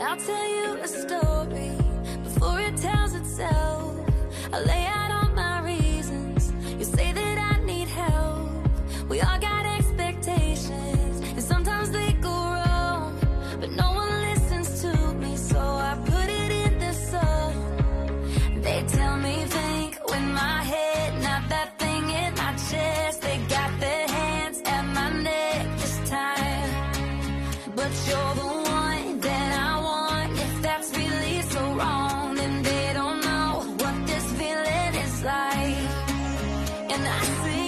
I'll tell you a story before it tells itself. I lay out all my reasons. You say that I need help. We all got expectations, and sometimes they go wrong. But no one listens to me, so I put it in the song. They tell me think with my head, not that thing in my chest. They got their hands at my neck this time. But you're the And I see